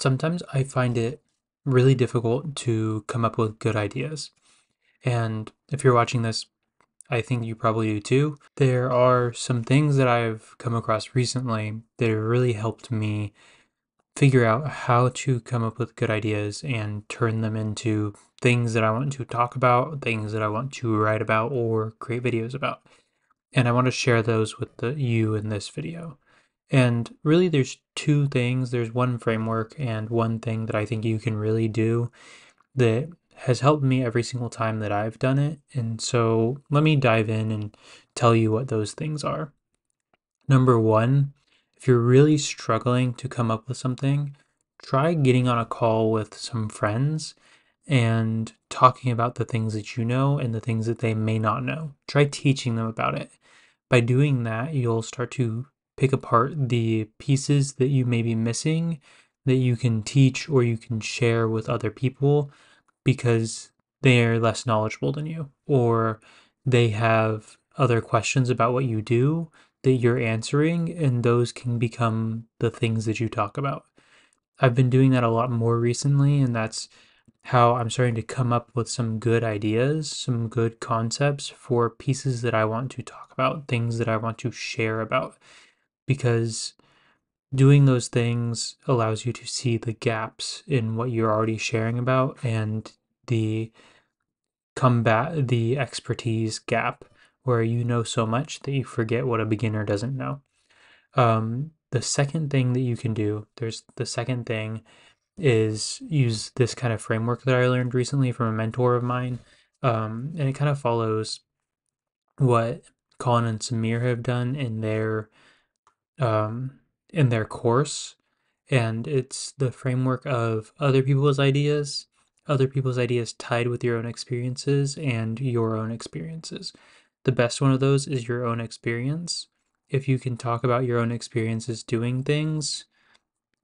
Sometimes I find it really difficult to come up with good ideas. And if you're watching this, I think you probably do too. There are some things that I've come across recently that have really helped me figure out how to come up with good ideas and turn them into things that I want to talk about, things that I want to write about or create videos about. And I want to share those with the, you in this video. And really, there's two things. There's one framework and one thing that I think you can really do that has helped me every single time that I've done it. And so let me dive in and tell you what those things are. Number one, if you're really struggling to come up with something, try getting on a call with some friends and talking about the things that you know and the things that they may not know. Try teaching them about it. By doing that, you'll start to pick apart the pieces that you may be missing that you can teach or you can share with other people because they're less knowledgeable than you or they have other questions about what you do that you're answering and those can become the things that you talk about. I've been doing that a lot more recently and that's how I'm starting to come up with some good ideas, some good concepts for pieces that I want to talk about, things that I want to share about because doing those things allows you to see the gaps in what you're already sharing about and the combat the expertise gap where you know so much that you forget what a beginner doesn't know. Um, the second thing that you can do, there's the second thing is use this kind of framework that I learned recently from a mentor of mine. Um, and it kind of follows what Colin and Samir have done in their um, in their course, and it's the framework of other people's ideas, other people's ideas tied with your own experiences and your own experiences. The best one of those is your own experience. If you can talk about your own experiences doing things,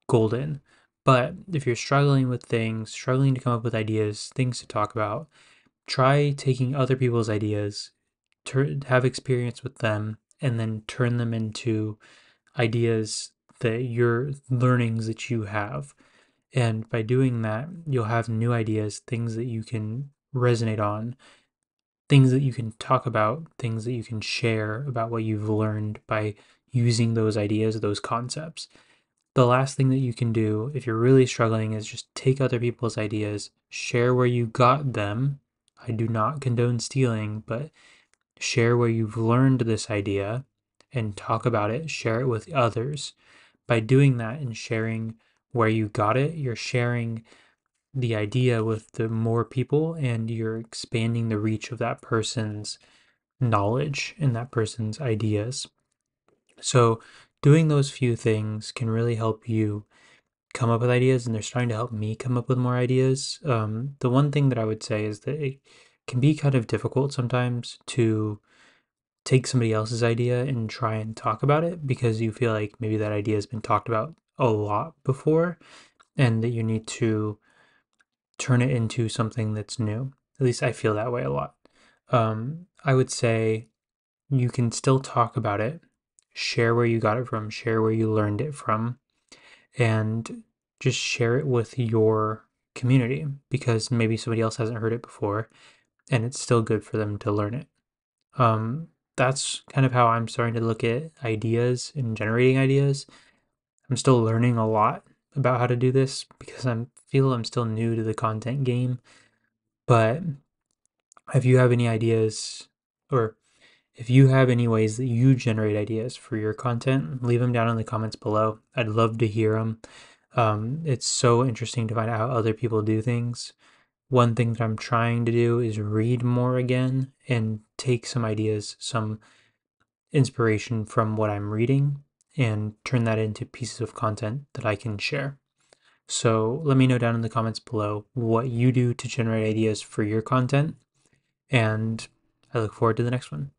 golden. But if you're struggling with things, struggling to come up with ideas, things to talk about, try taking other people's ideas, to have experience with them, and then turn them into ideas that your learnings that you have. And by doing that, you'll have new ideas, things that you can resonate on, things that you can talk about, things that you can share about what you've learned by using those ideas, those concepts. The last thing that you can do if you're really struggling is just take other people's ideas, share where you got them. I do not condone stealing, but share where you've learned this idea and talk about it, share it with others. By doing that and sharing where you got it, you're sharing the idea with the more people and you're expanding the reach of that person's knowledge and that person's ideas. So, doing those few things can really help you come up with ideas, and they're starting to help me come up with more ideas. Um, the one thing that I would say is that it can be kind of difficult sometimes to take somebody else's idea and try and talk about it because you feel like maybe that idea has been talked about a lot before and that you need to turn it into something that's new. At least I feel that way a lot. Um, I would say you can still talk about it, share where you got it from, share where you learned it from, and just share it with your community because maybe somebody else hasn't heard it before and it's still good for them to learn it. Um, that's kind of how I'm starting to look at ideas and generating ideas. I'm still learning a lot about how to do this because I feel I'm still new to the content game. But if you have any ideas or if you have any ways that you generate ideas for your content, leave them down in the comments below. I'd love to hear them. Um, it's so interesting to find out how other people do things one thing that I'm trying to do is read more again and take some ideas, some inspiration from what I'm reading and turn that into pieces of content that I can share. So let me know down in the comments below what you do to generate ideas for your content. And I look forward to the next one.